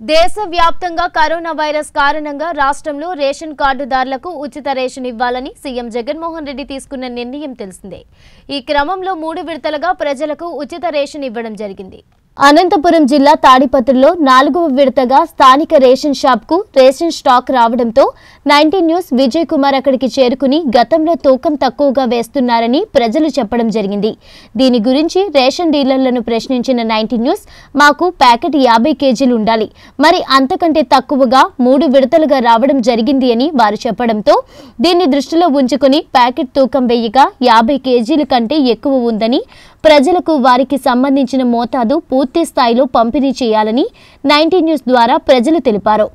దేశవ్యాప్తంగా corona virus కారణంగా రాష్ట్రంలో రేషన్ కార్డుదారులకు ఉచిత రేషన్ ఇవ్వాలని సీఎం జగన్మోహన్ రెడ్డి తీసుకున్న నిర్ణయం తెలిసిందే. ఈ క్రమంలో మూడు విడతలుగా ప్రజలకు ఉచిత రేషన్ ఇవ్వడం జరిగింది. అనంతపురం జిల్లా తాడిపత్రిలో నాలుగవ విడతగా స్థానిక రేషన్ షాప్కు రేషన్ స్టాక్ రావడంతో నైన్టీన్ న్యూస్ విజయ్ కుమార్ అక్కడికి చేరుకుని గతంలో తూకం తక్కువగా వేస్తున్నారని ప్రజలు చెప్పడం జరిగింది. దీని గురించి రేషన్ డీలర్లను ప్రశ్నించిన నైన్టీన్ న్యూస్ మాకు ప్యాకెట్ యాభై కేజీలు ఉండాలి. మరి అంతకంటే తక్కువగా మూడు విడతలుగా రావడం జరిగింది అని వారు చెప్పడంతో దీన్ని దృష్టిలో ఉంచుకుని ప్యాకెట్ తూకం వేయగా యాభై కేజీల కంటే ఎక్కువ ఉందని ప్రజలకు వారికి సంబంధించిన మోతాదు పూర్తి స్థాయిలో పంపిణీ చేయాలని నైన్టీ న్యూస్ ద్వారా ప్రజలు తెలిపారు.